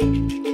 Música